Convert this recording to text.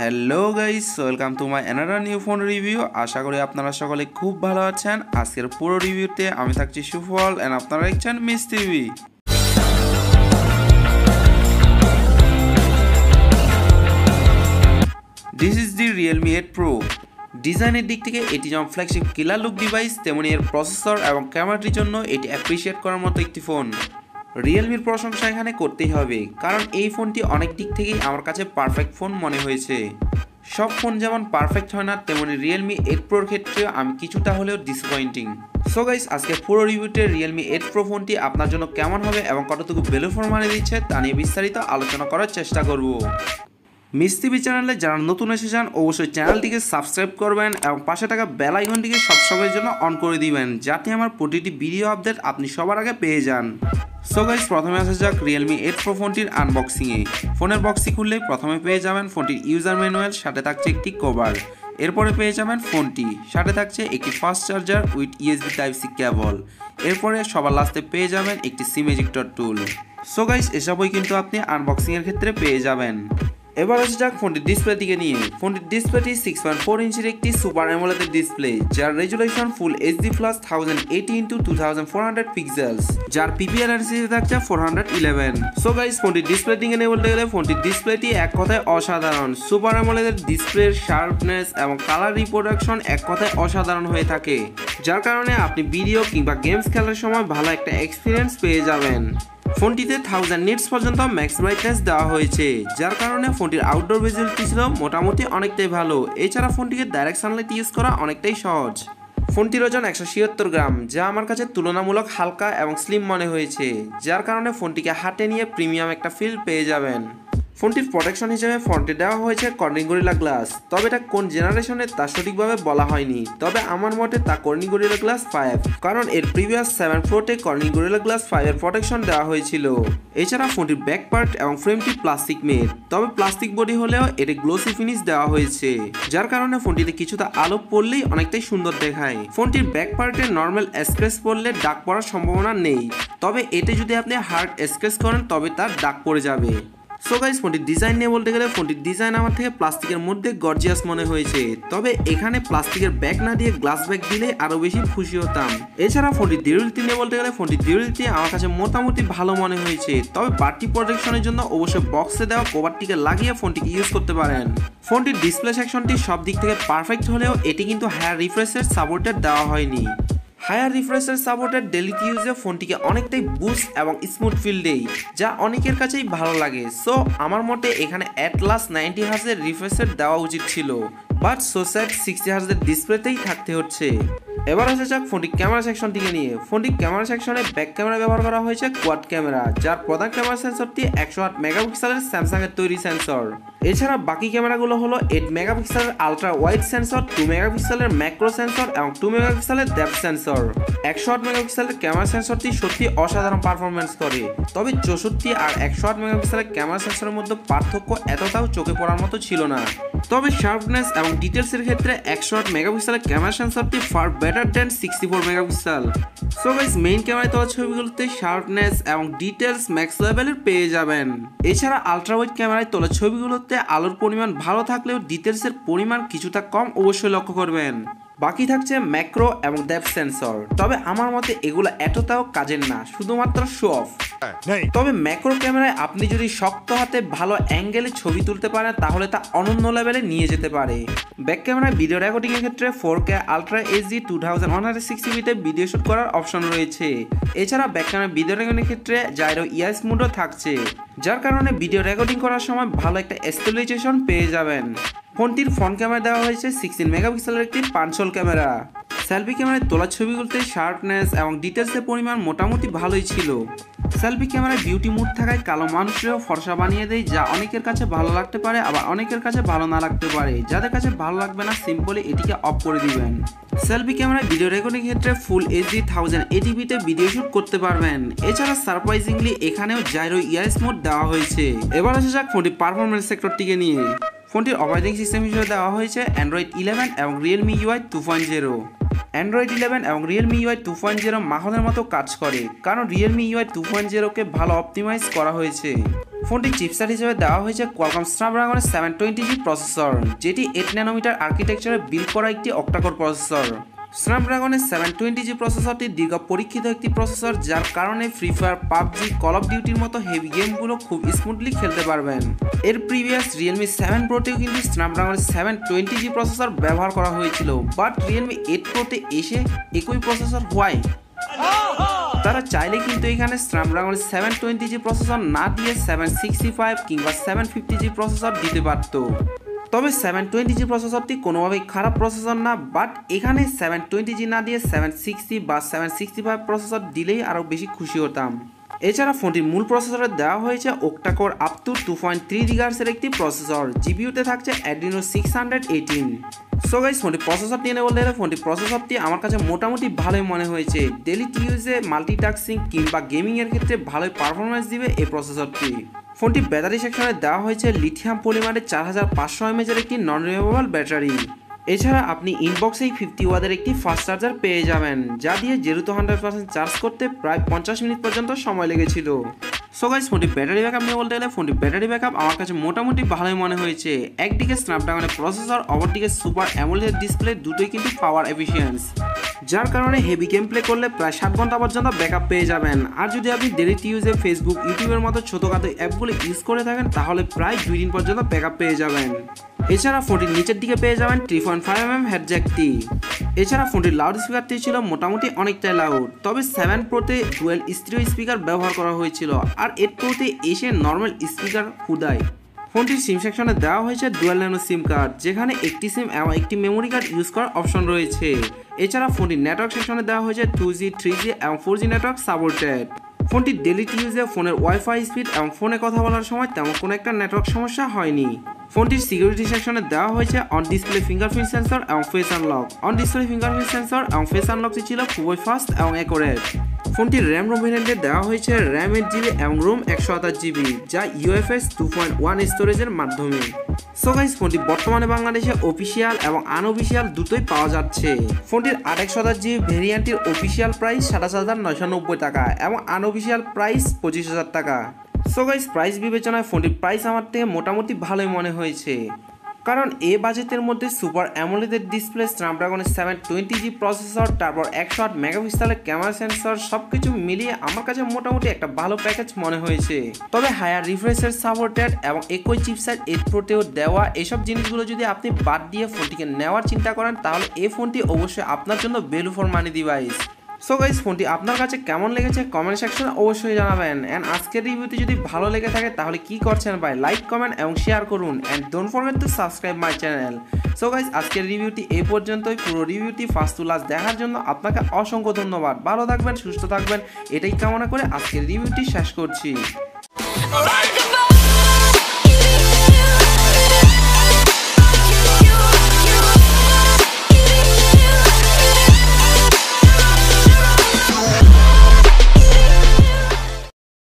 Hello guys welcome to my another new phone review আশা করি আপনারা সকলে খুব ভালো আছেন। আজকের পুরো রিভিউতে আমি থাকছি সুফল অ্যান্ড আপনারা দেখছেন Miss TV this is the Realme eight pro ডিজাইনের দিক থেকে এটি যেমন ফ্ল্যাগশিপ কিলার লুক ডিভাইস তেমনি এর প্রসেসর এবং ক্যামেরাটির জন্য এটি অ্যাপ্রিসিয়েট করার মতো একটি ফোন রিয়েলমির প্রশংসা এখানে করতেই হবে, কারণ এই ফোনটি অনেক দিক থেকেই আমার কাছে পারফেক্ট ফোন মনে হয়েছে। সব ফোন যেমন পারফেক্ট হয় না, তেমনি রিয়েলমি এইট প্রোর ক্ষেত্রে আমি কিছুটা হলেও ডিসঅ্যাপয়েন্টিং সো গাইস আজকে পুরো রিভিউতে রিয়েলমি এইট প্রো ফোনটি আপনার জন্য কেমন হবে এবং কতটুকু বেলু ফোন মানে দিচ্ছে, তা নিয়ে বিস্তারিত আলোচনা করার চেষ্টা করব। মিস্তিবি চ্যানেলে যারা নতুন এসেছেন, অবশ্যই চ্যানেলটিকে সাবস্ক্রাইব করবেন এবং পাশে থাকা বেল আইকনটিকে সবসময়ের জন্য অন করে দিবেন, যাতে আমার প্রতিটি ভিডিও আপডেট আপনি সবার আগে পেয়ে যান। সো গাইজ প্রথমে আসা যাক রিয়েলমি এইট প্রো ফোনটির আনবক্সিংয়ে ফোনের বক্সি খুললে প্রথমে পেয়ে যাবেন ফোনটির ইউজার ম্যানুয়াল সাথে থাকছে একটি কভার এরপরে পেয়ে যাবেন ফোনটি, সাথে থাকছে একটি fast charger with USB type C cable এরপরে সবার লাস্টে পেয়ে যাবেন একটি সিম এজিক্টর টুল সো গাইস এসবই কিন্তু আপনি আনবক্সিংয়ের ক্ষেত্রে পেয়ে যাবেন। এবার আসা যাক ফোনটির ডিসপ্লে দিকে নিয়ে। ফোনটির ডিসপ্লেটি সিক্স পয়েন্ট ফোর ইঞ্চির একটি সুপার অ্যামোলেদের ডিসপ্লে যার resolution full HD plus thousand eighty into two thousand four hundred pixels যার পিপিআর এনসিসি থাকছে four hundred eleven so guys ফোনটির ডিসপ্লে দিকে নিয়ে বলতে গেলে ফোনটির ডিসপ্লেটি এক কথায় অসাধারণ। সুপার অ্যামোলেদের ডিসপ্লের শার্পনেস এবং কালার রিপ্রোডাকশন এক কথায় অসাধারণ হয়ে থাকে, যার কারণে আপনি ভিডিও কিংবা গেমস খেলার সময় ভালো একটা এক্সপিরিয়েন্স পেয়ে যাবেন। ফোনটিতে থাউজেন্ড নিটস পর্যন্ত ম্যাক্স ব্রাইটনেস দেওয়া হয়েছে, যার কারণে ফোনটির আউটডোর ভিজিবিলিটি ছিল মোটামুটি অনেকটাই ভালো। এছাড়া ফোনটিকে ডাইরেক্ট সানলাইট ইউজ করা অনেকটাই সহজ। ফোনটির ওজন একশো ছিয়াত্তর গ্রাম, যা আমার কাছে তুলনামূলক হালকা এবং স্লিম মনে হয়েছে, যার কারণে ফোনটিকে হাতে নিয়ে প্রিমিয়াম একটা ফিল পেয়ে যাবেন। ফোনটির প্রোটেকশন হিসেবে ফোনটি দেওয়া হয়েছে কর্নিং গরিলা গ্লাস। তবে এটা কোন জেনারেশনের তা সঠিকভাবে বলা হয়নি। তবে আমার মতে তা কর্নিং গরিলা গ্লাস ফাইভ কারণ এর প্রিভিয়াস সেভেন প্রোতে কর্নিং গরিলা গ্লাস ফাইভের প্রোটেকশন দেওয়া হয়েছিল। এছাড়া ফোনটির ব্যাক পার্ট এবং ফ্রেমটি প্লাস্টিক মেড তবে প্লাস্টিক বডি হলেও এটি গ্লোসি ফিনিশ দেওয়া হয়েছে, যার কারণে ফোনটিতে কিছুটা আলো পড়লেই অনেকটাই সুন্দর দেখায়। ফোনটির ব্যাক পার্টে নর্মাল স্ক্রেচ পড়লে ডাক পড়ার সম্ভাবনা নেই, তবে এতে যদি আপনি হার্ড স্ক্রেচ করেন তবে তার ডাক পড়ে যাবে। সো গাইস ফোনটির ডিজাইন নিয়ে বলতে গেলে ফোনটির ডিজাইন আমার থেকে প্লাস্টিকের মধ্যে গর্জিয়াস মনে হয়েছে। তবে এখানে প্লাস্টিকের ব্যাগ না দিয়ে গ্লাস ব্যাগ দিলে আরও বেশি খুশি হতাম। এছাড়া ফোনটির ডিউরিটি নিয়ে বলতে গেলে ফোনটির ডিউরিটি আমার কাছে মোটামুটি ভালো মনে হয়েছে। তবে বাড়তি প্রোটেকশনের জন্য অবশ্যই বক্সে দেওয়া কভারটিকে লাগিয়ে ফোনটিকে ইউজ করতে পারেন। ফোনটির ডিসপ্লে সেকশনটি সব দিক থেকে পারফেক্ট হলেও এটি কিন্তু হায়ার রিফ্রেশের সাপোর্টেড দেওয়া হয়নি। হায়ার রিফ্রেশের সাপোর্টের ডেলি ইউজে ফোনটিকে অনেকটাই বুস্ট এবং স্মুথ ফিল দেয় যা অনেকের কাছেই ভালো লাগে। সো আমার মতে এখানে অ্যাটলাস নাইনটি হার্সের রিফ্রেশের দেওয়া উচিত ছিল। বাট সোস্যাট সিক্সটি হার্সের ডিসপ্লেতেই থাকতে হচ্ছে। এবার আসা যাক ফোনটির ক্যামেরা সেকশনটিকে নিয়ে। ফোনটির ক্যামেরা সেকশনে ব্যাক ক্যামেরা ব্যবহার করা হয়েছে কোয়াড ক্যামেরা যার প্রধান ক্যামেরা সেন্সরটি একশো আট মেগাপিক্সেলের স্যামসাং এর তৈরি সেন্সর এছাড়া বাকি ক্যামেরাগুলো হলো এইট মেগাপিক্সেলের আলট্রা ওয়াইড সেন্সর টু মেগাপিক্সেলের ম্যাক্রো সেন্সর এবং টু মেগাপিক্সেলের ডেপথ সেন্সর একশো আট মেগাপিক্সেলের ক্যামেরা সেন্সরটি সত্যি অসাধারণ পারফরমেন্স করে। তবে চৌষট্টি আর একশো আট মেগাপিক্সেলের ক্যামেরা সেন্সরের মধ্যে পার্থক্য এতটাও চোখে পড়ার মতো ছিল না। তবে শার্পনেস এবং ডিটেলসের ক্ষেত্রে একশো আট মেগাপিক্সেলের ক্যামেরা সেন্সরটি far better than sixty four megapixel. So guys main ক্যামেরায় তোলা ছবিগুলোতে শার্পনেস এবং ডিটেলস ম্যাক্স লেভেলের পেয়ে যাবেন। এছাড়া আলট্রা ওয়াইড ক্যামেরায় তোলা ছবিগুলোতে আলোর পরিমাণ ভালো থাকলেও ডিটেলসের পরিমাণ কিছুটা কম অবশ্যই লক্ষ্য করবেন। বাকি থাকছে ম্যাক্রো এবং ডেপ সেন্সর। তবে আমার মতে এগুলো এতটাও কাজের না শুধুমাত্র শো অফ তবে ম্যাক্রো ক্যামেরায় আপনি যদি শক্ত হাতে ভালো অ্যাঙ্গেলে ছবি তুলতে পারেন তাহলে তা অনন্য লেভেলে নিয়ে যেতে পারে। ব্যাক ক্যামেরায় ভিডিও রেকর্ডিং এর ক্ষেত্রে four K ultra HD two thousand one hundred sixty বিতে ভিডিও শুট করার অপশন রয়েছে। এছাড়া ব্যাক ক্যামেরা ভিডিও রেকর্ডিং এর ক্ষেত্রে জাইরো ইয়াস মুডও থাকছে যার কারণে ভিডিও রেকর্ডিং করার সময় ভালো একটা স্টেবিলাইজেশন পেয়ে যাবেন। ফোনটির ফ্রন্ট ক্যামেরা দেওয়া হয়েছে সিক্সটিন মেগাপিক্সেলের একটি পাঁচশোল ক্যামেরা। সেলফি ক্যামেরায় তোলা ছবিগুলোতে শার্পনেস এবং ডিটেলসের পরিমাণ মোটামুটি ভালোই ছিল। সেলফি ক্যামেরায় বিউটি মুড থাকায় কালো মানুষেরও ফর্সা বানিয়ে দেয়, যা অনেকের কাছে ভালো লাগতে পারে, আবার অনেকের কাছে ভালো না লাগতে পারে। যাদের কাছে ভালো লাগবে না সিম্পলি এটিকে অফ করে দিবেন। সেলফি ক্যামেরায় ভিডিও রেকর্ডিং ক্ষেত্রে ফুল এইচডি থাউজেন্ড এটিভিতে ভিডিও শুট করতে পারবেন। এছাড়া সারপ্রাইজিংলি এখানেও জাইরো ইয়ারস মোড দেওয়া হয়েছে। এবার আসা যাক ফোনটি পারফরমেন্স সেক্টরটিকে নিয়ে। ফোনটির অপারেটিং সিস্টেম হিসেবে দেওয়া হয়েছে অ্যান্ড্রয়েড ইলেভেন এবং Realme UI two point zero Android eleven এবং Realme UI two point zero মাহনের মতো কাজ করে, কারণ রিয়েলমি ইউআই টু পয়েন্ট জিরোকে ভালো অপটিমাইজ করা হয়েছে। ফোনটি চিপসেট হিসেবে দেওয়া হয়েছে কোয়ালকম স্ন্যাপড্রাগনের সেভেন টোয়েন্টি জি প্রসেসর যেটি এইট ন্যানোমিটার আর্কিটেকচারে বিল্ড করা একটি অক্টাকোর প্রসেসর স্ন্যাপড্রাগনের সেভেন টোয়েন্টি জি প্রসেসরটি দীর্ঘ পরীক্ষিত একটি প্রসেসর যার কারণে Free Fire PUBG call of ডিউটির মতো হেভি গেমগুলো খুব স্মুথলি খেলতে পারবেন। এর প্রিভিয়াস রিয়েলমি সেভেন প্রোতেও কিন্তু স্ন্যাপড্রাগনের সেভেন টোয়েন্টি জি প্রসেসর ব্যবহার করা হয়েছিল। বাট রিয়েলমি এইট প্রোতে এসে একই প্রসেসর হওয়ায় তারা চাইলে কিন্তু এখানে স্ন্যাপড্রাগনের সেভেন টোয়েন্টি জি প্রসেসর না দিয়ে সেভেন সিক্সটি ফাইভ কিংবা সেভেন ফিফটি জি প্রসেসর দিতে পারত। তবে সেভেন টোয়েন্টি জি প্রসেসরটি কোনোভাবেই খারাপ প্রসেসর না বাট এখানে সেভেন টোয়েন্টি জি না দিয়ে সেভেন সিক্সটি বা সেভেন সিক্সটি ফাইভ প্রসেসর দিলেই আরও বেশি খুশি হতাম। এছাড়া ফোনটির মূল প্রসেসরে দেওয়া হয়েছে octa core up to two point three দিগার্সের একটি প্রসেসর জিবিউতে থাকছে Adreno six hundred eighteen so guys ফোনটি প্রসেসর নিয়ে বলতে গেলে ফোনটি প্রসেসরটি আমার কাছে মোটামুটি ভালোই মনে হয়েছে। ডেলি ইউজে মাল্টিটাস্কিং কিংবা গেমিংয়ের ক্ষেত্রে ভালোই পারফরমেন্স দিবে এই প্রসেসরটি ফোনটি ব্যাটারি সেকশনে দেওয়া হয়েছে লিথিয়াম পলিমারের চার হাজার পাঁচশো এমএচের একটি নন রিমুভেবল ব্যাটারি এছাড়া আপনি ইনবক্সেই ফিফটি ওয়াদের একটি ফাস্ট চার্জার পেয়ে যাবেন, যা দিয়ে zero to hundred percent charge করতে প্রায় পঞ্চাশ মিনিট পর্যন্ত সময় লেগেছিল। সো গাইস ফোনটি ব্যাটারি ব্যাকআপ নিয়ে বলতে গেলে ফোনটি ব্যাটারি ব্যাকআপ আমার কাছে মোটামুটি ভালোই মনে হয়েছে। একদিকে স্ন্যাপড্রাগনের প্রসেসর অপরদিকে সুপার অ্যামোলেড ডিসপ্লে দুটোই কিন্তু পাওয়ার এফিসিয়েন্স যার কারণে হেভি গেম প্লে করলে প্রায় সাত ঘণ্টা পর্যন্ত ব্যাকআপ পেয়ে যাবেন। আর যদি আপনি ডেলিট ইউজে ফেসবুক ইউটিউবের মতো ছোটোখাটো অ্যাপগুলো ইউজ করে থাকেন, তাহলে প্রায় দুই দিন পর্যন্ত ব্যাকআপ পেয়ে যাবেন। এছাড়া ফোনটির নিচের দিকে পেয়ে যাবেন three point five M M হেডজ্যাকটি এছাড়া ফোনটির লাউড স্পিকারটি ছিল মোটামুটি অনেকটাই লাউড তবে সেভেন প্রোতে ডুয়েল স্টিরিও স্পিকার ব্যবহার করা হয়েছিল, আর এইট প্রোতে এসে নর্মাল স্পিকার হুদায়। ফোনটির সিম সেকশনে দেওয়া হয়েছে ডুয়াল ন্যানো সিম কার্ড যেখানে একটি সিম এবং একটি মেমোরি কার্ড ইউজ করার অপশন রয়েছে। এছাড়া ফোনটির নেটওয়ার্ক সেকশনে দেওয়া হয়েছে টু জি থ্রি জি এবং ফোর জি নেটওয়ার্ক সাপোর্টেড ফোনটি ডেলি ইউজে ফোনের ওয়াইফাই স্পিড এবং ফোনে কথা বলার সময় তেমন কোনো একটা নেটওয়ার্ক সমস্যা হয়নি। ফোনটির সিকিউরিটি সেকশনে দেওয়া হয়েছে অন ডিসপ্লে ফিঙ্গারপ্রিন্ট সেন্সর এবং face unlock on display fingerprint sensor এবং ফেস আনলকটি ছিল খুবই ফাস্ট এবং অ্যাকোরেট ফোনটির র্যাম রোম ভেরিয়েন্টে দেওয়া হয়েছে, র্যাম এইট জিবি এবং রোম একশো আঠাশ জিবি, যা ইউএফএস টু পয়েন্ট ওয়ান স্টোরেজের মাধ্যমে। সো গাইস, ফোনটি বর্তমানে বাংলাদেশে অফিসিয়াল এবং আনঅফিসিয়াল দুটোই পাওয়া যাচ্ছে। ফোনটির আঠাশ জিবি ভেরিয়েন্টের অফিসিয়াল প্রাইস সাতাশ হাজার নয়শো নব্বই টাকা এবং আনঅফিসিয়াল প্রাইস পঁচিশ হাজার টাকা। সো গাইস, প্রাইস বিবেচনায় ফোনটির প্রাইস আমার থেকে মোটামুটি ভালোই মনে হয়েছে। কারণ এ বাজেটের মধ্যে সুপার অ্যামোলেদের ডিসপ্লে, স্ন্যাপড্রাগনের সেভেন টোয়েন্টি জি প্রসেসর তারপর একশো আট মেগাপিক্সেলের ক্যামেরা সেন্সর সব কিছু মিলিয়ে আমার কাছে মোটামুটি একটা ভালো প্যাকেজ মনে হয়েছে। তবে হায়ার রিফ্রেশের সাপোর্টেড এবং একই চিপসেট এইট প্রোতেও দেওয়া এসব জিনিসগুলো যদি আপনি বাদ দিয়ে ফোনটিকে নেওয়ার চিন্তা করেন, তাহলে এই ফোনটি অবশ্যই আপনার জন্য value for money device so guys ফোনটি আপনার কাছে কেমন লেগেছে কমেন্ট সেকশনে অবশ্যই জানাবেন। অ্যান্ড আজকের রিভিউটি যদি ভালো লেগে থাকে, তাহলে কি করছেন ভাই? লাইক কমেন্ট এবং শেয়ার করুন। And don't forget to subscribe my channel so guys আজকের রিভিউটি এই পর্যন্তই। পুরো রিভিউটি ফার্স্ট টু লাস্ট দেখার জন্য আপনাকে অসংখ্য ধন্যবাদ। ভালো থাকবেন, সুস্থ থাকবেন। এটাই কামনা করে আজকের রিভিউটি শেষ করছি।